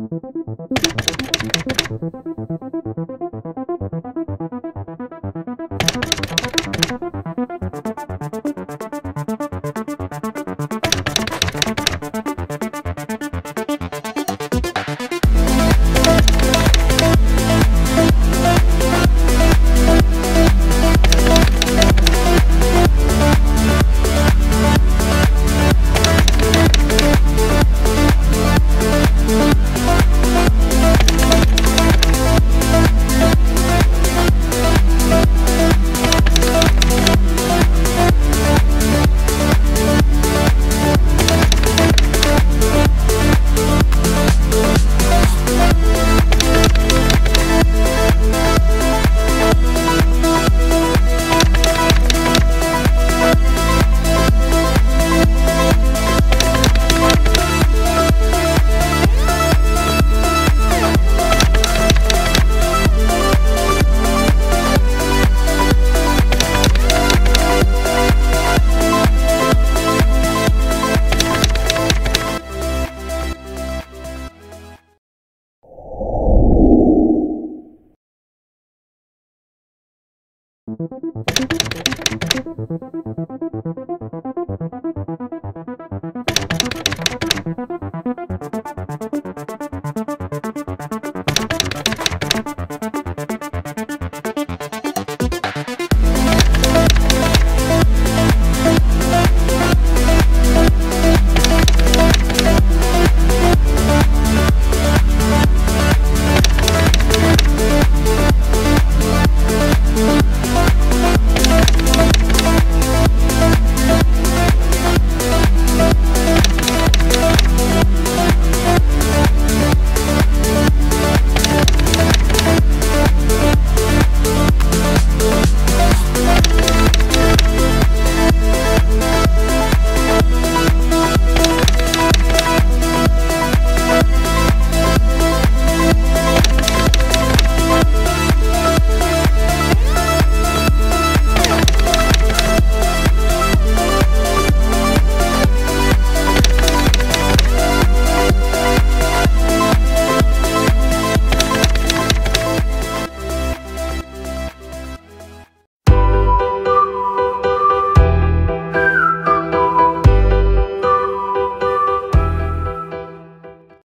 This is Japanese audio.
ピッ you